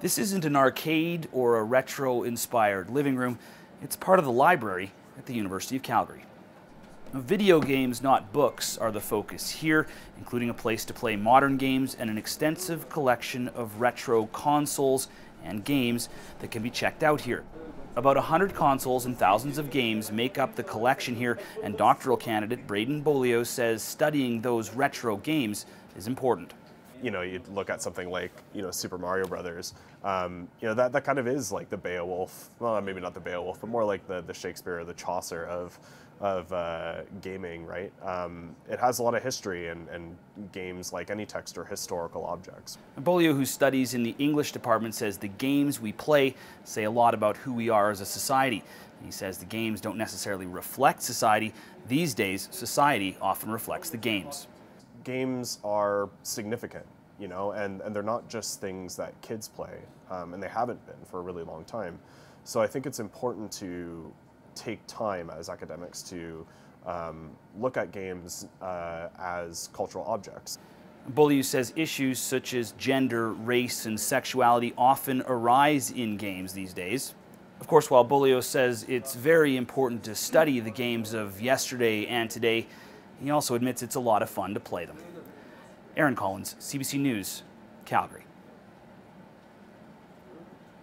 This isn't an arcade or a retro-inspired living room. It's part of the library at the University of Calgary. Video games, not books, are the focus here, including a place to play modern games and an extensive collection of retro consoles and games that can be checked out here. About 100 consoles and thousands of games make up the collection here, and doctoral candidate Braydon Beaulieu says studying those retro games is important you know, you look at something like, you know, Super Mario Brothers, um, you know, that, that kind of is like the Beowulf, well, maybe not the Beowulf, but more like the, the Shakespeare or the Chaucer of, of uh, gaming, right? Um, it has a lot of history and, and games like any text are historical objects. Beaulieu, who studies in the English department, says the games we play say a lot about who we are as a society. He says the games don't necessarily reflect society. These days, society often reflects the games games are significant, you know, and, and they're not just things that kids play, um, and they haven't been for a really long time. So I think it's important to take time as academics to um, look at games uh, as cultural objects. Beaulieu says issues such as gender, race, and sexuality often arise in games these days. Of course, while Beaulieu says it's very important to study the games of yesterday and today, he also admits it's a lot of fun to play them. Aaron Collins, CBC News, Calgary.